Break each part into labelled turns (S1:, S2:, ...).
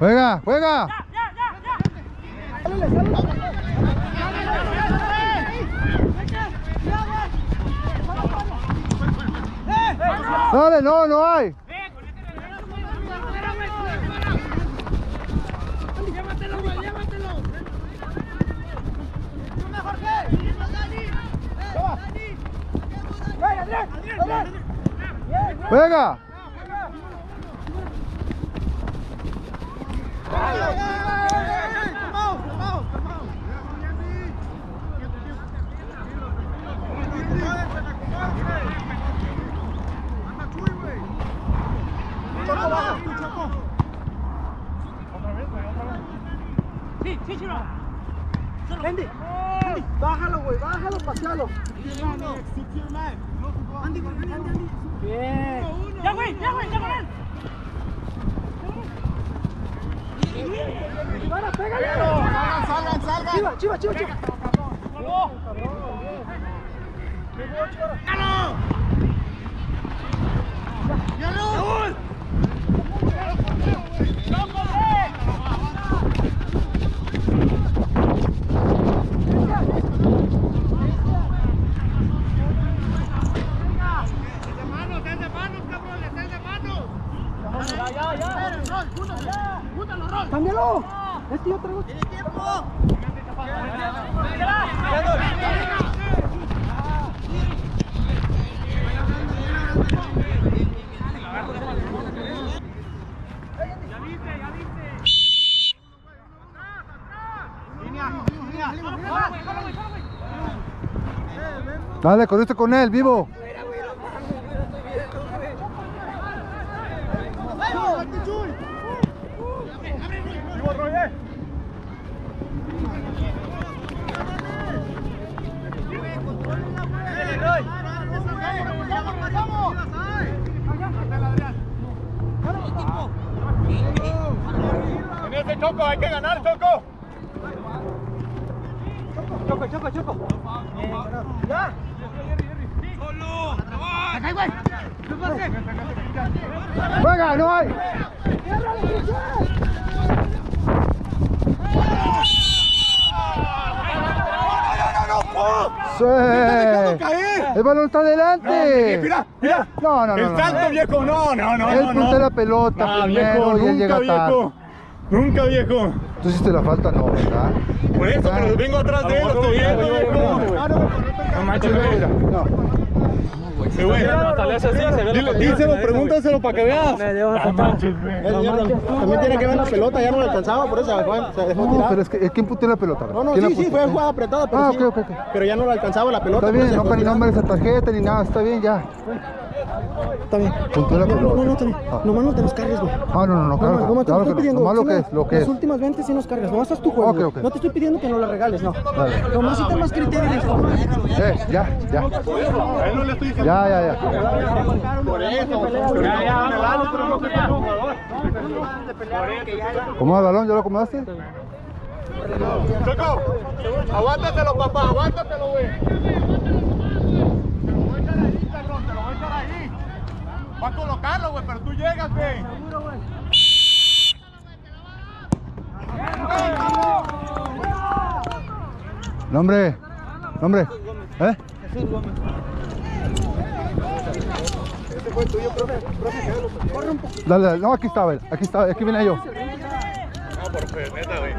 S1: Juega, juega. Dale, no, no hay. Juega.
S2: Andy, Andy, bájalo, güey, bájalo, pasealo. Andy, Andy, Andy. Bien.
S3: Ya, güey, ya, güey, ya, güey.
S2: Pégale. Salgan, salgan, Chiva, chiva, chiva, chiva. Cámbialo.
S1: Dale, corriste con él, vivo.
S4: En ese choco, hay que ganar, choco.
S2: Choco, choco, choco. Ya.
S1: Juega, no hay. Sí. El balón está adelante.
S4: Mira, mira.
S1: No, no, no.
S4: El
S1: no,
S4: salto,
S1: no.
S4: viejo, no, no, no.
S1: Él
S4: no,
S1: puntea
S4: no.
S1: la pelota
S4: Ah,
S1: primero
S4: viejo,
S1: y él
S4: nunca,
S1: llega tarde.
S4: viejo. Nunca, viejo.
S1: Tú hiciste la falta, no, ¿verdad?
S4: Por eso,
S1: Ah.
S4: pero vengo atrás de él, lo estoy viendo, viejo. No.
S1: No.
S4: Sí, güey. Dile- Díselo, pregúntaselo para que veas. No manches, güey.
S2: También tiene que ver la pelota, ya no la alcanzaba, por eso se dejó, tirar.
S1: pero es que ¿quién puteó la pelota?
S2: No, no,
S1: ¿Quién
S2: sí, sí, fue jugada apretada, pero
S1: Ah,
S2: sí. Pero ya no la alcanzaba la pelota.
S1: Está bien, no, merece tarjeta ni nada, está bien ya.
S2: Está bien.
S1: La
S2: No, no, no, está bien.
S1: Ah.
S2: Nomás no te nos cargues, güey.
S1: Ah, no, no, no, claro,
S2: No, nomás te
S1: claro
S2: lo
S1: que
S2: estoy
S1: no.
S2: pidiendo.
S1: Nomás lo
S2: sí
S1: que
S2: la-
S1: es, lo que
S2: Las
S1: es.
S2: últimas 20 sí nos cargas. Nomás haz tu juego. No te estoy pidiendo que no la regales, no.
S1: Dale.
S2: Nomás si más criterio.
S1: Eh, ya, ya.
S4: A él no le estoy diciendo.
S1: Ya, ya, ya.
S4: Por eso.
S1: ¿Cómo el balón? ¿Ya lo acomodaste?
S4: Choco, aguántatelo, papá, aguántatelo, güey. Te lo voy a echar ahí, cabrón, te lo voy a echar ahí. Va a colocarlo, güey, pero tú llegas, güey.
S1: Nombre. Nombre. ¿Eh? Dale, dale. No, aquí estaba él. Aquí estaba, aquí viene yo.
S4: No, por fe, neta, güey.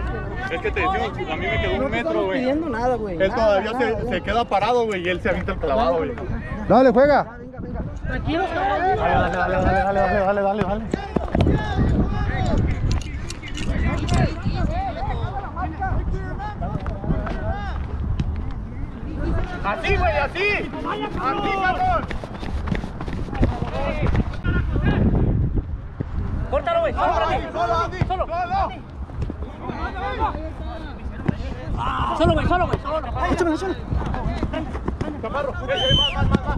S4: Es que te decimos, a mí me quedó
S2: No
S4: un metro, güey.
S2: pidiendo nada, güey.
S4: Él todavía
S2: nada,
S4: se, se queda parado, güey, y él se avienta el clavado, güey.
S1: Dale, juega.
S2: Tranquilos, cabrón.
S4: Dale, dale, dale, dale, dale, dale, dale, dale. Así, güey, así. Así, cabrón.
S3: Córtalo, güey. Solo,
S4: Solo,
S3: Andy.
S4: solo, Andy,
S3: Solo.
S4: solo.
S3: Solo, güey, solo, güey. Solo.
S4: Más, más, más,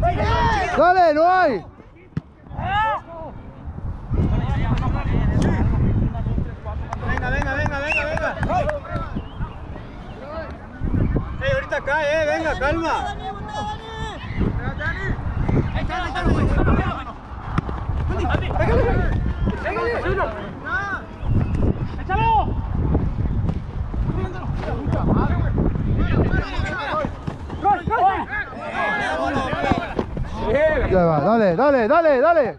S1: Dale, no hay.
S2: Venga, venga, venga, venga, venga. Ey, ahorita cae, eh, venga, calma.
S3: ¡Échalo!
S1: Ya va, dale, dale, dale, dale.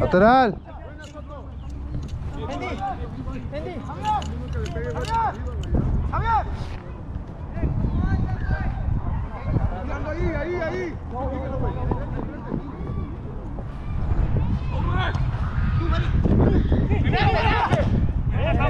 S1: Lateral.
S4: Ahí, ahí, ahí.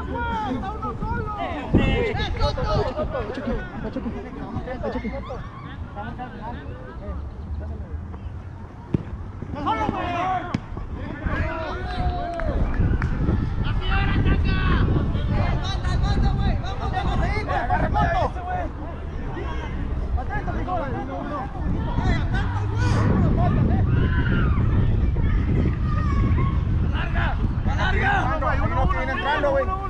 S4: eh. Volteando. Uno, uno, uno, uno. ¡Eh! ¡Eh! ¡Tanto atrás, güey! ¡Está uno! ¡Eh! Uno, uno. Uno.
S1: ¿Eh?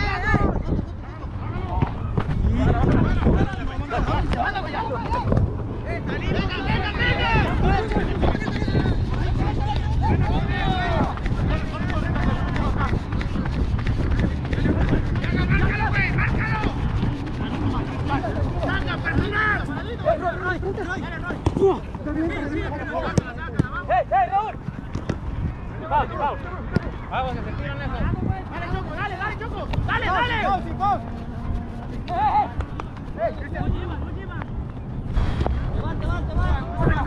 S1: ¡Dale,
S3: dale! ¡Eh, eh! Hey,